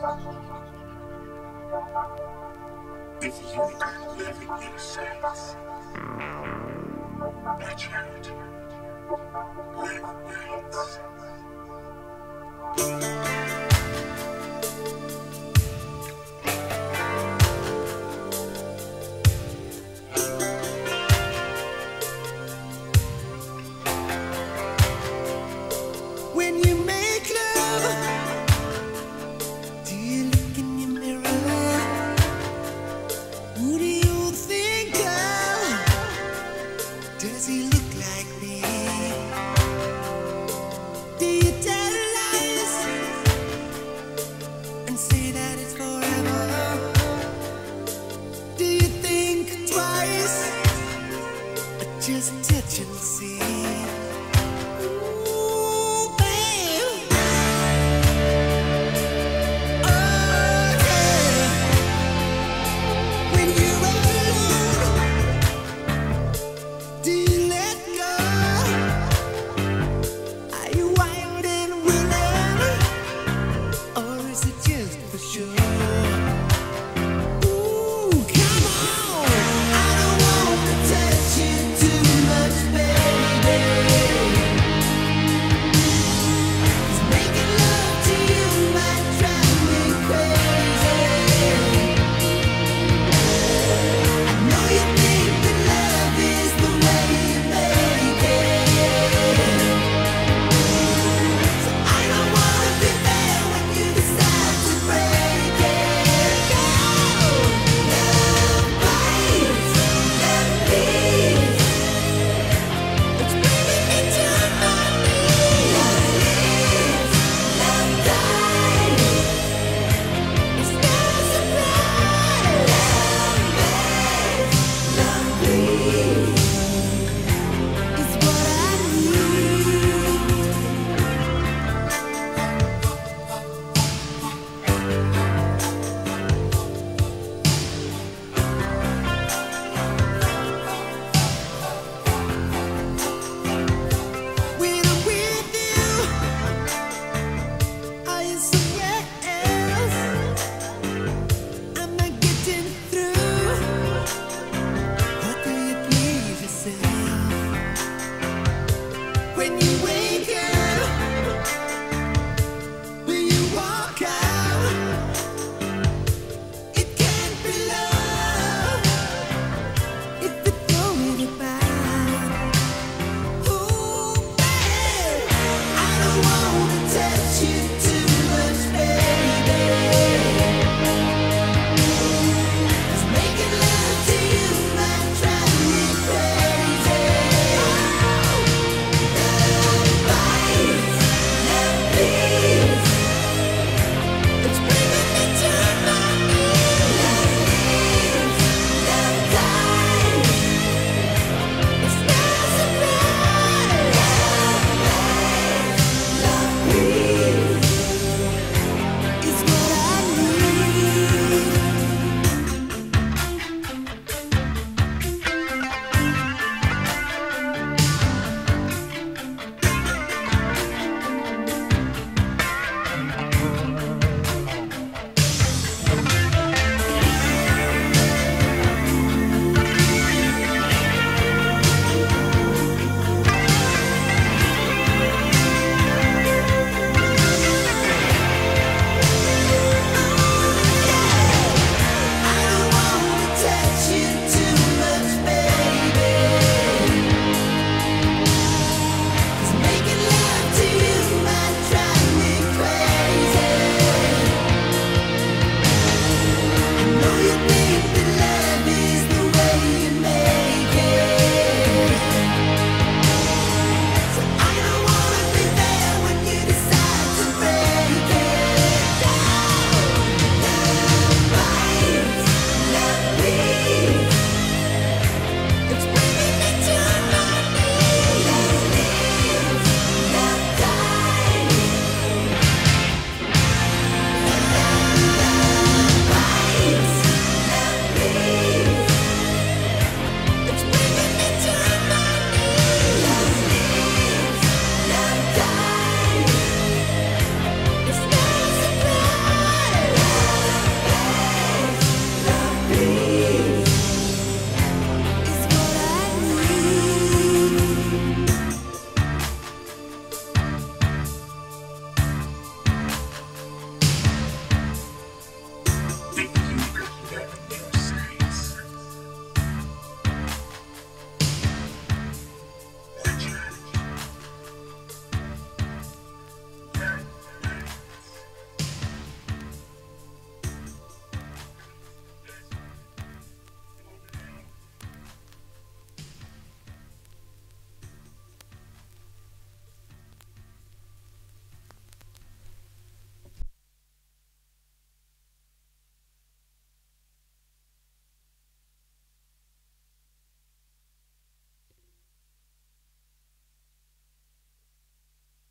If you could live in sense, watch out, live nights. just touch and see.